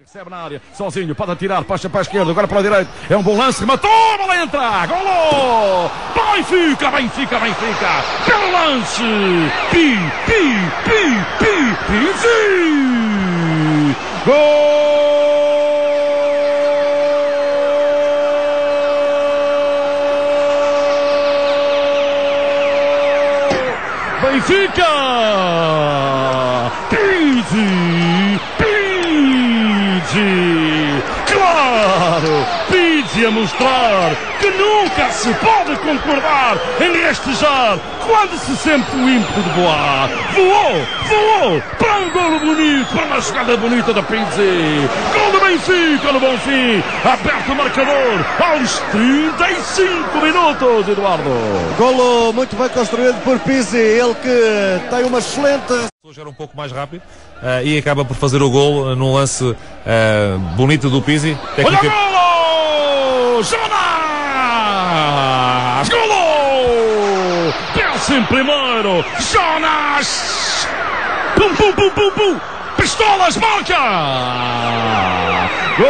Recebe na área, sozinho, pode atirar, passa para a esquerda, agora para a direita. É um bom lance, matou, a bola entra, golo! Benfica, Benfica, Benfica! Pelo lance! Pi, pi, pi, pi, pi, pi! Gol! Benfica! 15 Pizzi a mostrar que nunca se pode concordar em rastejar quando se sente o ímpeto de voar. Voou! Voou! Para um golo bonito, para uma jogada bonita da Pizzi. Gol do Benfica no Bonfim. Aberto o marcador aos 35 minutos, Eduardo. Golo muito bem construído por Pizzi, ele que tem uma excelente Hoje era um pouco mais rápido eh, e acaba por fazer o gol num lance eh, bonito do Pizzi. Olha o Técnica- golo! Jonas! Golo! Pensa em primeiro! Jonas! Pum, pum, pum, pum, pum! Pistolas, marca! Gol!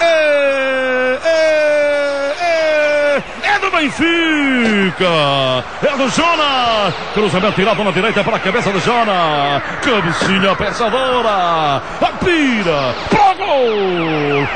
É, é, é, é do Benfica! É do Jonas! Cruzamento tirado na direita para a cabeça do Jonas! Cabecinha pensadora! Apira! Pro gol!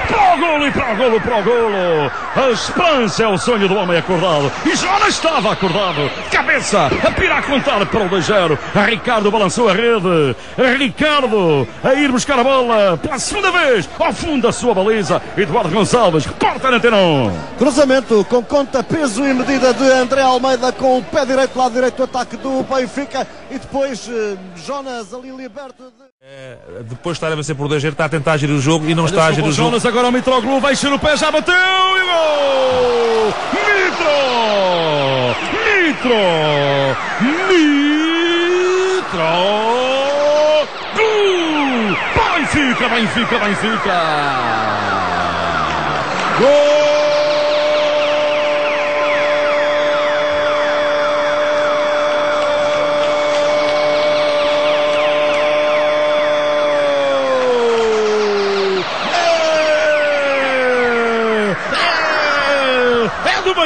Pro gol e pro golo, pro golo! A esperança é o sonho do homem acordado! E Jonas estava acordado! Cabeça! A contar para o 2-0! Ricardo balançou a rede! Ricardo a ir buscar a bola pela segunda vez ao fundo da sua baliza! Eduardo Gonçalves, repórter Antenão! cruzamento com conta, peso e medida de André Almeida com o pé direito, lado direito ataque do Benfica e depois eh, Jonas ali liberto de... Eh, depois de estar a vencer por 2 está a tentar agir o jogo e não está a agir o jogo. Jonas agora o Mitroglou vai encher o pé, já bateu e gol! Mitro! Mitro! Mitro! Gol! Benfica, Benfica, Benfica! Gol!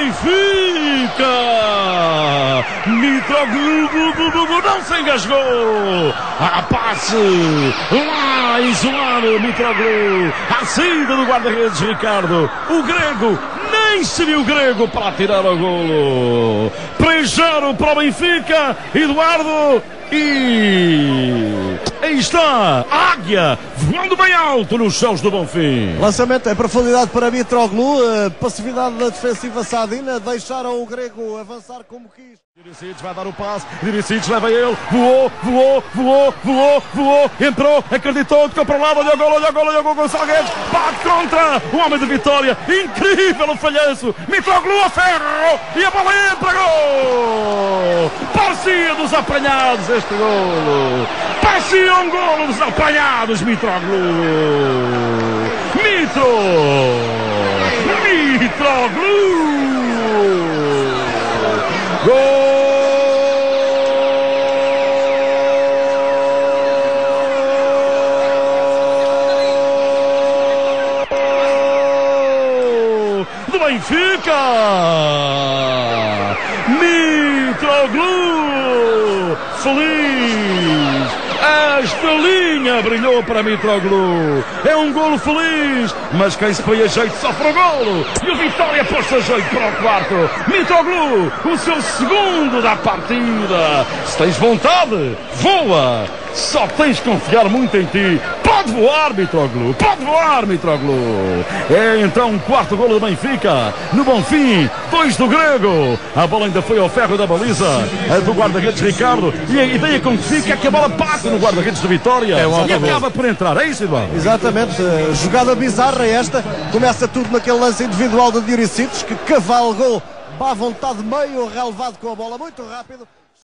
Benfica! Mitroglou não se engasgou! A passe! Lá isolado Mitroglou! A saída do guarda-redes Ricardo! O grego nem se viu grego para tirar o golo! 3-0 para o Benfica! Eduardo! E está águia voando bem alto nos céus do Bonfim. Lançamento em profundidade para Mitroglou, eh, passividade da defensiva Sadina, deixaram o grego avançar como quis. Diricic vai dar o passe, Diricic leva ele, voou, voou, voou, voou, voou, entrou, acreditou, tocou para o lado, olha o gol, olha o gol, olha o gol, Gonçalo Guedes, bate contra o homem de Vitória, incrível o falhanço, Mitroglou a ferro e a bola entra, gol! Parecia dos apanhados este golo, parecia um golo dos apanhados, Mitroglou, Mitro, Mitroglou! Gol do Benfica! Mitroglou! Feliz! A estrelinha brilhou para Mitroglou! É um golo feliz! Mas quem se põe a jeito sofre o golo! E o Vitória pôs-se a jeito para o quarto! Mitroglou! O seu segundo da partida! Se tens vontade, voa! Só tens que confiar muito em ti. Pode voar, Mitroglou. Pode voar, Mitroglou. É então um quarto golo do Benfica. No Bonfim, dois do Grego. A bola ainda foi ao ferro da baliza a do guarda-redes Ricardo. E a ideia com que fica é que a bola bate no guarda-redes do Vitória. É um e acaba por entrar. É isso, Eduardo? Exatamente, eh, jogada bizarra esta, começa tudo naquele lance individual de Diricic que cavalgou à vontade meio relevado com a bola, muito rápido.